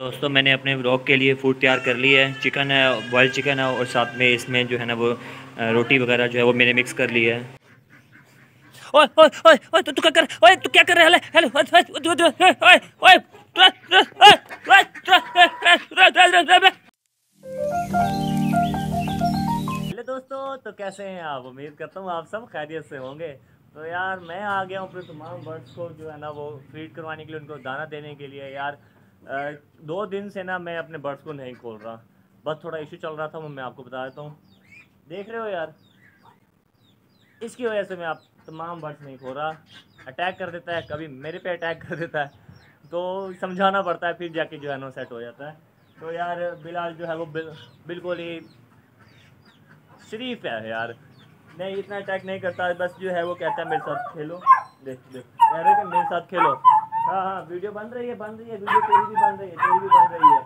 दोस्तों मैंने अपने ब्लॉग के लिए फ़ूड तैयार कर लिया है चिकन है बॉयल चिकन है और साथ में इसमें जो है ना वो रोटी वगैरह जो है वो मैंने मिक्स कर लिया है ओए ओए ओए ओए तू क्या कर ओए तू क्या कर रहा है ओए ओए हेलो दोस्तों तो कैसे हैं आप उम्मीद करता हूँ आप सब खैरियत से होंगे तो यार मैं आ गया हूँ अपने तमाम बर्ड्स को जो है ना वो फ़ीड करवाने के लिए उनको दाना देने के लिए यार दो दिन से ना मैं अपने बर्ड्स को नहीं खोल रहा। बस थोड़ा इशू चल रहा था वो मैं आपको बता देता हूँ। देख रहे हो यार? इसकी वजह से मैं आप तमाम बर्ड्स नहीं खो रहा। अटैक कर देता है कभी मेरे पे अटैक कर देता है। तो समझाना पड़ता है फिर जाके जो है ना सेट हो जाता है। तो यार बिलाल जो है वो बिल, बिल्कुल ही शरीफ है यार। नहीं इतना अटैक नहीं करता बस जो है वो कहता है मेरे साथ खेलो। देख देख। कह रहे कि मेरे साथ खेलो। हाँ हाँ वीडियो बन रही है, बन रही है, वीडियो तेरी भी बन रही है तेरी भी बन रही है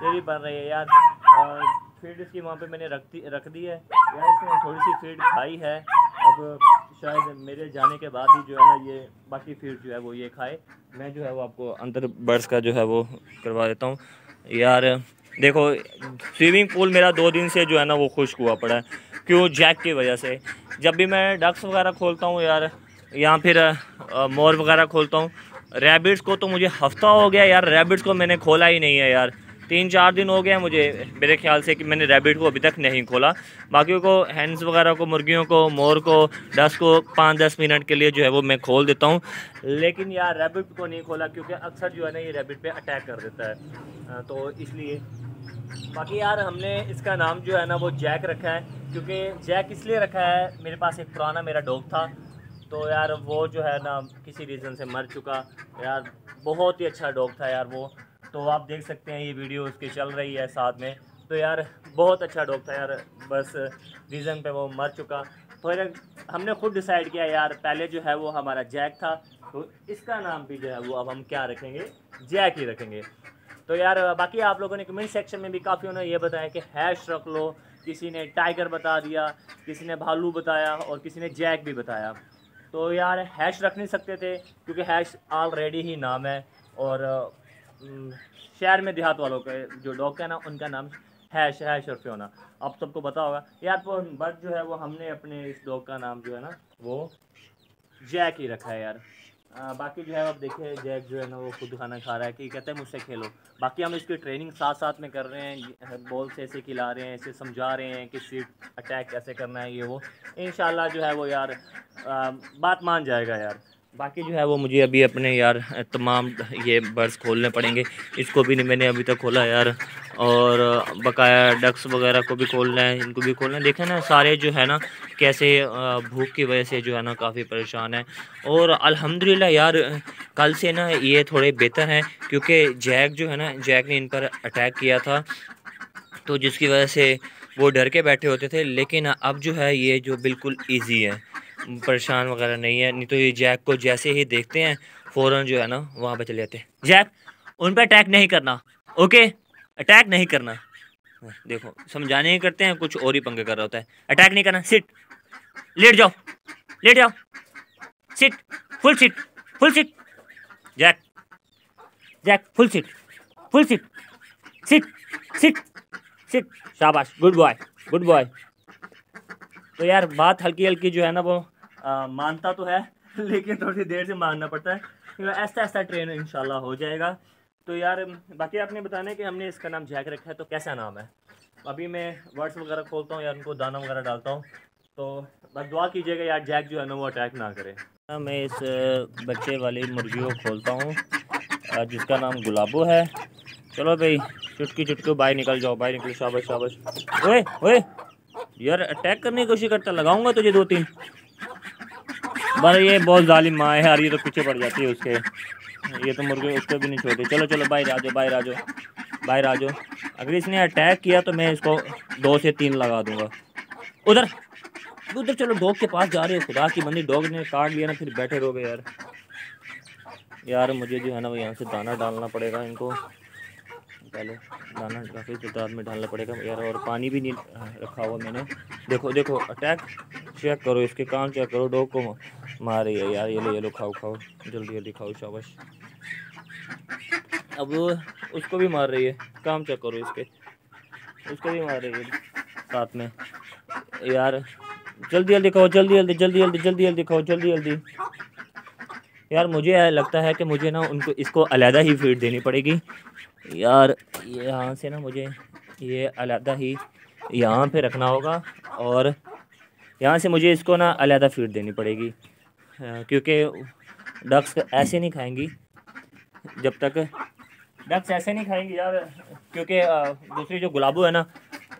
तेरी बन रही है यार। और फ़ीड इसकी वहाँ पे मैंने रख दी रख दी है। यार इसने थोड़ी सी फ़ीड खाई है। अब शायद मेरे जाने के बाद ही जो है ना, ये बाकी फ़ीड जो है वो ये खाए। मैं जो है वो आपको अंदर बर्ड्स का जो है वो करवा देता हूँ। यार, देखो स्विमिंग पूल मेरा दो दिन से जो है ना वो खुश्क हुआ पड़ा है। क्यों? जैक की वजह से। जब भी मैं डक्स वगैरह खोलता हूँ यार, या फिर मोर वगैरह खोलता हूँ रैबिट्स को तो मुझे हफ़्ता हो गया यार रैबिट्स को मैंने खोला ही नहीं है यार। तीन चार दिन हो गए मुझे, मेरे ख्याल से कि मैंने रैबिट को अभी तक नहीं खोला। बाकी को हैंड्स वगैरह को, मुर्गियों को, मोर को डस को, पाँच दस मिनट के लिए जो है वो मैं खोल देता हूँ। लेकिन यार रैबिट को नहीं खोला क्योंकि अक्सर जो है ना ये रैबिट पे अटैक कर देता है। तो इसलिए। बाकी यार, हमने इसका नाम जो है ना वो जैक रखा है। क्योंकि जैक इसलिए रखा है, मेरे पास एक पुराना मेरा डॉग था। तो यार वो जो है ना, किसी रीज़न से मर चुका। यार, बहुत ही अच्छा डॉग था यार वो। तो आप देख सकते हैं, ये वीडियो उसकी चल रही है साथ में। तो यार, बहुत अच्छा डॉग था यार। बस रीज़न पे वो मर चुका। फिर हमने खुद डिसाइड किया यार, पहले जो है वो हमारा जैक था। तो इसका नाम भी जो है वो अब हम क्या रखेंगे? जैक ही रखेंगे। तो यार, बाकी आप लोगों ने कमेंट सेक्शन में भी काफ़ी उन्होंने ये बताया कि हैश रख लो। किसी ने टाइगर बता दिया, किसी ने भालू बताया और किसी ने जैक भी बताया। तो यार हैश रख नहीं सकते थे, क्योंकि हैश ऑलरेडी ही नाम है और शहर में देहात वालों के जो डॉग है ना, उनका नाम हैश हैश और फ्योना आप सबको पता होगा, यार तो बट जो है, वो हमने अपने इस डॉग का नाम जो है ना, वो जैक ही रखा है यार। आ, बाकी जो है आप देखिए जैक जो है ना वो खुद खाना खा रहा है कि कहते हैं मुझसे खेलो। बाकी हम इसकी ट्रेनिंग साथ साथ में कर रहे हैं बॉल से ऐसे खिला रहे हैं ऐसे समझा रहे हैं कि सीट अटैक कैसे करना है ये वो। इन जो है वो यार आ, बात मान जाएगा यार। बाकी जो है वो मुझे अभी अपने यार, तमाम ये बर्ड्स खोलने पड़ेंगे। इसको भी नहीं मैंने अभी तक खोला यार। और, बकाया डक्स वगैरह को भी खोलना है, इनको भी खोलना है। देखें ना, सारे जो है ना, कैसे भूख की वजह से जो है ना, काफ़ी परेशान है। और अल्हम्दुलिल्लाह यार, कल से ना ये थोड़े बेहतर हैं, क्योंकि जैक जो है ना, जैक ने इन पर अटैक किया था। तो जिसकी वजह से वो डर के बैठे होते थे, लेकिन अब जो है ये जो बिल्कुल ईजी है। परेशान वगैरह नहीं है, नहीं तो ये जैक को जैसे ही देखते हैं, फ़ौरन जो है ना, वहाँ पर चले जाते हैं। जैक उन पर अटैक नहीं करना ओके अटैक नहीं करना। देखो, समझाने ही करते हैं, कुछ और ही पंगे कर रहा होता है। अटैक नहीं करना सिट लेट जाओ लेट जाओ। Sit full sit full sit Jack Jack full sit full sit sit sit sit शाबाश गुड बॉय गुड बॉय तो यार, बात हल्की हल्की जो है ना वो आ, मानता तो है लेकिन थोड़ी देर से मानना पड़ता है। ऐसा ऐसा ट्रेन इंशाल्लाह हो जाएगा। तो यार बाकी आपने बताना है कि हमने इसका नाम जैक रखा है तो कैसा नाम है? अभी मैं वर्ड्स वगैरह खोलता हूँ यार उनको दाना वगैरह डालता हूँ। तो बस दुआ कीजिएगा यार जैक जो है ना वो अटैक ना करे। मैं इस बच्चे वाली मुर्गी को खोलता हूँ जिसका नाम गुलाबो है। चलो भाई चुटकी चुटकी बाहर निकल जाओ बाहर निकलो शाबाश शाबाश। ओए ओए यार अटैक करने की कोशिश करता लगाऊँगा तुझे दो तीन बस ये बहुत जालिम माँ है यार, ये तो पीछे पड़ जाती है उसके। ये तो मुर्गे, उसको भी नहीं छोड़ते। चलो चलो, बाहर आ जाओ, बाहर आ जाओ अगर इसने अटैक किया तो मैं इसको दो से तीन लगा दूँगा। उधर उधर चलो डॉग के पास जा रहे हो। खुदा की बंदी डॉग ने काट लिया ना, फिर बैठे रहोगे यार। यार, मुझे जो है ना वो यहाँ से दाना डालना पड़ेगा इनको। पहले दाना काफ़ी तादाद में डालना पड़ेगा यार, और पानी भी नहीं रखा हुआ मैंने। देखो देखो अटैक चेक करो, इसके काम चेक करो डॉग को मार रही है यार, ये लो ये लो, खाओ खाओ, जल्दी जल्दी खाओ, शाबाश। अब उसको भी मार रही है, काम चेक करो इसके। उसको भी मार रही है, साथ में। यार, जल्दी जल्दी खाओ, जल्दी जल्दी जल्दी जल्दी जल्दी जल्दी खाओ, जल्दी जल्दी। यार, मुझे लगता है कि मुझे ना उनको, इसको अलहदा ही फ़ीड देनी पड़ेगी। यार यहाँ से ना मुझे ये अलहदा ही यहाँ पे रखना होगा और यहाँ से मुझे इसको ना अलहदा फ़ीड देनी पड़ेगी। क्योंकि डक्स ऐसे नहीं खाएँगी जब तक डक्स ऐसे नहीं खाएँगी यार, क्योंकि दूसरी जो गुलाबो है ना,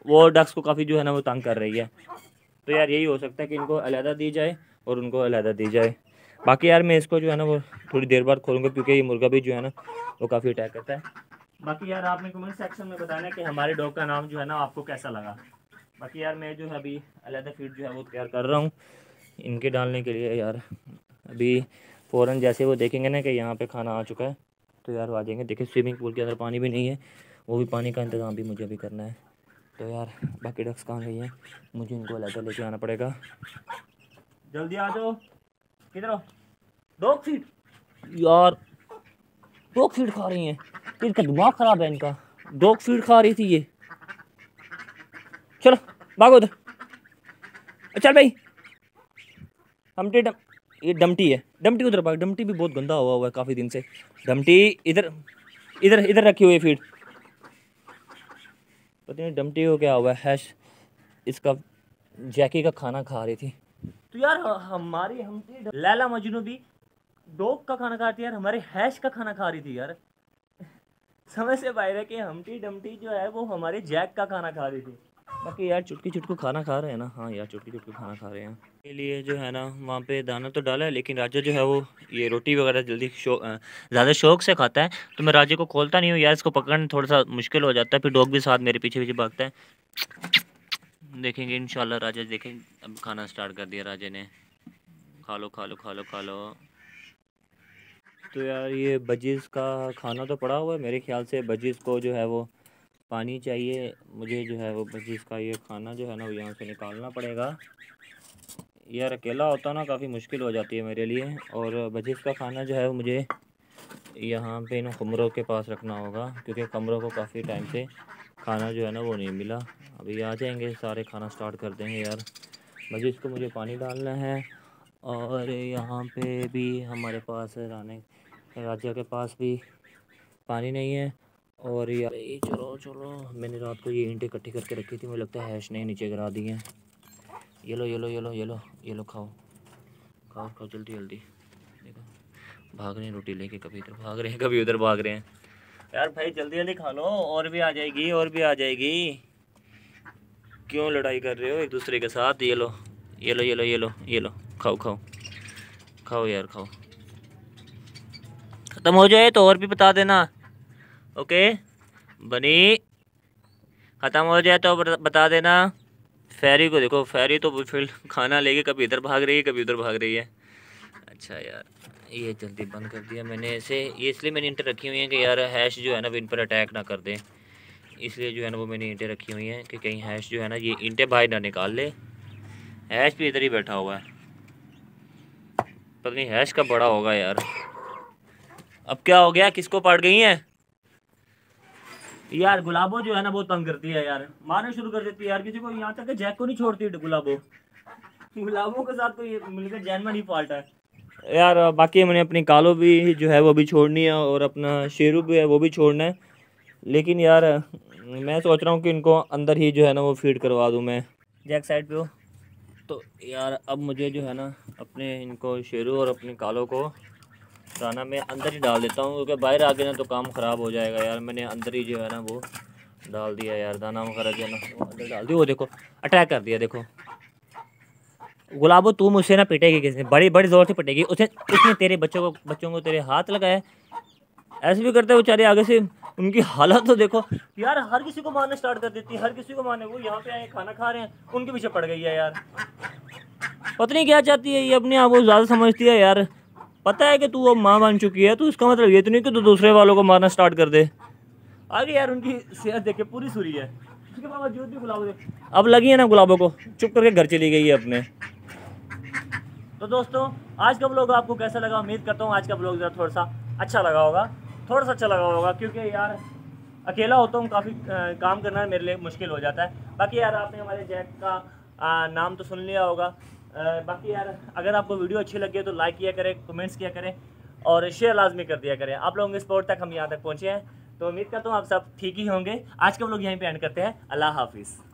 वो डक्स को काफ़ी जो है ना वो तंग कर रही है। तो यार यही हो सकता है कि इनको अलहदा दी जाए और उनको अलहदा दी जाए। बाकी यार मैं इसको जो है ना वो थोड़ी देर बाद खोलूँगा, क्योंकि ये मुर्गा भी जो है ना वो काफ़ी अटैक करता है। बाकी यार आपने कमेंट सेक्शन में बताना कि हमारे डॉग का नाम जो है ना आपको कैसा लगा? बाकी यार मैं जो है अभी अलहदा फ़ीड जो है वो तैयार कर रहा हूँ। इनके डालने के लिए यार अभी फ़ौरन जैसे वो देखेंगे ना कि यहाँ पे खाना आ चुका है तो यार आ जाएँगे। देखिए स्विमिंग पूल के अंदर पानी भी नहीं है, वो भी पानी का इंतज़ाम भी मुझे अभी करना है। तो यार बाकी डक्स कहाँ गई हैं? मुझे इनको अलग लेके आना पड़ेगा। जल्दी आ जाओ। किधर डॉग फ़ीड यार डॉग फ़ीड खा रही हैं। इनका दिमाग ख़राब है इनका। डॉग फ़ीड खा रही थी ये। चलो, भागो उधर। चल भाई। हम डम, ये डमटी है। डमटी उधर भाग, डमटी भी बहुत गंदा हुआ हुआ है काफ़ी दिन से। डमटी इधर इधर इधर रखी हुई है फ़ीड पता नहीं डमटी को क्या हुआ है इसका जैकी का खाना खा रही थी। तो यार हमारी हम लैला मजनू भी डॉग का खाना खाती यार, हमारे हैश का खाना खा रही थी यार। समझ से बाहर है कि हमटी डमटी जो है वो हमारे जैक का खाना खा रही थी। बाकी यार चुटकी चुटकू खाना खा रहे हैं ना? हाँ यार, चुटकी चुटकू खाना खा रहे हैं। के लिए जो है ना, वहाँ पे दाना तो डाला है, लेकिन राजा जो है वो ये रोटी वगैरह जल्दी शौक ज़्यादा शौक से खाता है तो मैं राजे को खोलता नहीं हूँ यार, इसको पकड़ना थोड़ा सा मुश्किल हो जाता है, फिर डॉग भी साथ मेरे पीछे पीछे भागता है। देखेंगे इन राजा देखें, अब खाना स्टार्ट कर दिया राजे ने। खा लो खा लो खा लो खा लो। तो यार ये बजीज़ का खाना तो पड़ा हुआ है। मेरे ख्याल से बजीज़ को जो है वो पानी चाहिए। मुझे जो है वो बजीज़ का ये खाना जो है ना वो यहाँ से निकालना पड़ेगा। यार अकेला होता ना काफ़ी मुश्किल हो जाती है मेरे लिए। और बजिस का खाना जो है वो मुझे यहाँ पे इन कमरों के पास रखना होगा, क्योंकि कमरों को काफ़ी टाइम से खाना जो है ना वो नहीं मिला। अभी आ जाएँगे, सारे खाना स्टार्ट कर देंगे यार। बजिस को मुझे पानी डालना है। और यहाँ पे भी हमारे पास राने राजा के पास भी पानी नहीं है। और यार ये चलो चलो। मैंने रात को ये ईंटें इकट्ठी करके रखी थी, मुझे लगता है हैश नहीं नीचे गिरा दी हैं। ये लो ये लो ये लो ये लो ये लो खाओ। खाओ खाओ, जल्दी जल्दी। देखो, भाग रहे हैं रोटी लेके कभी इधर भाग रहे हैं, कभी उधर भाग रहे हैं। यार भाई, जल्दी जल्दी खा लो, और भी आ जाएगी, और भी आ जाएगी। क्यों लड़ाई कर रहे हो एक दूसरे के साथ? ये लो ये लो ये लो ये लो ये लो खाओ खाओ। खाओ यार, खाओ। ख़त्म हो जाए तो और भी बता देना। ओके? बनी, ख़त्म हो जाए तो बता देना। फेरी को देखो, फेरी तो फिर खाना लेके कभी इधर भाग रही है, कभी उधर भाग रही है। अच्छा यार, ये जल्दी बंद कर दिया मैंने ऐसे ये इसलिए मैंने इंटर रखी हुई है कि यार हैश जो है ना वो इन पर अटैक ना कर दें। इसलिए जो है ना वो मैंने इंटें रखी हुई हैं कि कहीं हैश जो है ना ये इंटें बाहर ना निकाल ले। हैश भी इधर ही बैठा हुआ है। पता नहीं हैश का बड़ा होगा यार। अब क्या हो गया? किसको पड़ गई हैं? यार, गुलाबो जो है ना, बहुत तंग करती है यार। मारने शुरू कर देती है यार। किसी को यहाँ तक जैक को नहीं छोड़ती गुलाबो। गुलाबों के साथ तो ये मिलकर जैन में नहीं पाल्टा है। यार, बाकी मैंने अपनी कालो भी जो है, वो भी छोड़नी है और अपना शेरू भी है, वो भी छोड़ना है। लेकिन यार, मैं सोच रहा हूँ कि इनको अंदर ही जो है ना, वो फ़ीड करवा दूँ मैं। जैक साइड पे हो। तो यार, अब मुझे जो है ना, अपने इनको शेरू और अपने कालो को दाना मैं अंदर ही डाल देता हूँ, क्योंकि बाहर आ आके ना तो काम ख़राब हो जाएगा यार। मैंने अंदर ही जो है ना वो डाल दिया यार, दाना वगैरह जो है ना अंदर डाल दिया। वो देखो अटैक कर दिया, देखो। गुलाबो, तू मुझसे ना पिटेगी किसने बड़ी बड़ी ज़ोर से पिटेगी। उसे, उसने तेरे बच्चों को बच्चों को तेरे हाथ लगाए। ऐसे भी करते बेचारे आगे से। उनकी हालत तो देखो, यार हर किसी को मारना स्टार्ट कर देती है, हर किसी को मारने वो यहाँ पे आए, खाना खा रहे हैं, उनके पीछे पड़ गई है यार। पता नहीं क्या चाहती है, ये अपने आप को ज़्यादा समझती है यार। पता है कि तू अब माँ बन चुकी है तो इसका मतलब ये तो नहीं कि तू दूसरे वालों को मारना स्टार्ट कर दे। आगे यार, उनकी सेहत देखे पूरी सुरी है। अब लगी है ना गुलाबों को, चुप करके घर चली गई है अपने। तो दोस्तों, आज का ब्लॉग आपको कैसा लगा? उम्मीद करता हूँ आज का ब्लॉग ज़रा थोड़ा सा अच्छा लगा होगा। थोड़ा सा अच्छा लगा होगा, क्योंकि यार, अकेला होता हूँ, काफ़ी काम करना मेरे लिए मुश्किल हो जाता है। बाकी यार, आपने हमारे जैक का नाम तो सुन लिया होगा। बाकी यार, अगर आपको वीडियो अच्छी लगी है तो लाइक किया करें कमेंट्स किया करें और शेयर लाजमी कर दिया करें। आप लोगों के सपोर्ट तक हम यहाँ तक पहुँचे हैं। तो उम्मीद करता हूँ आप सब ठीक ही होंगे। आज के हम लोग यहीं पर एंड करते हैं। अल्लाह हाफिज़।